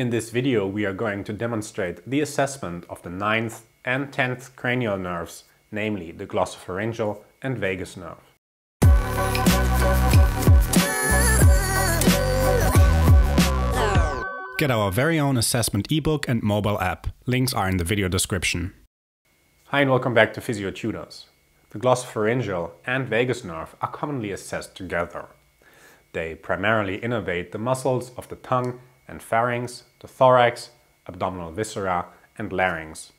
In this video we are going to demonstrate the assessment of the 9th and 10th cranial nerves, namely the glossopharyngeal and vagus nerve. Get our very own assessment ebook and mobile app. Links are in the video description. Hi and welcome back to Physio Tutors. The glossopharyngeal and vagus nerve are commonly assessed together. They primarily innervate the muscles of the tongue and pharynx, the thorax, abdominal viscera and larynx.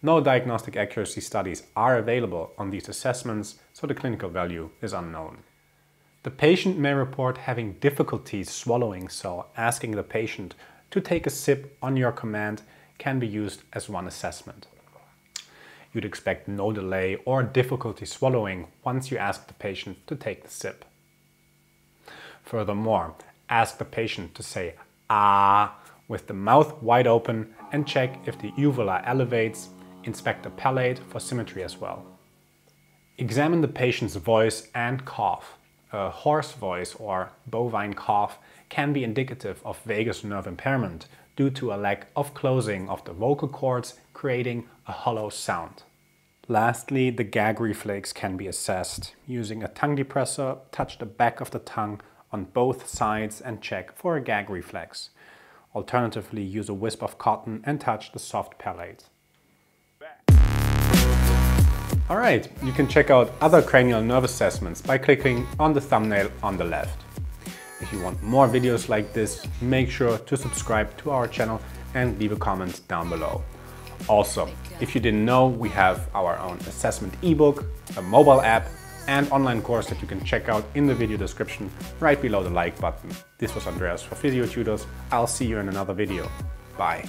No diagnostic accuracy studies are available on these assessments, so the clinical value is unknown. The patient may report having difficulties swallowing, so asking the patient to take a sip on your command can be used as one assessment. You'd expect no delay or difficulty swallowing once you ask the patient to take the sip. Furthermore, ask the patient to say ah with the mouth wide open and check if the uvula elevates. Inspect the palate for symmetry as well. Examine the patient's voice and cough. A hoarse voice or bovine cough can be indicative of vagus nerve impairment due to a lack of closing of the vocal cords, creating a hollow sound. Lastly, the gag reflex can be assessed. Using a tongue depressor, touch the back of the tongue on both sides and check for a gag reflex. Alternatively, use a wisp of cotton and touch the soft palate. Alright, you can check out other cranial nerve assessments by clicking on the thumbnail on the left. If you want more videos like this, make sure to subscribe to our channel and leave a comment down below. Also, if you didn't know, we have our own assessment ebook, a mobile app and online course that you can check out in the video description right below the like button. This was Andreas for Physio Tutors. I'll see you in another video. Bye.